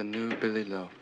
the new Billy Lowe.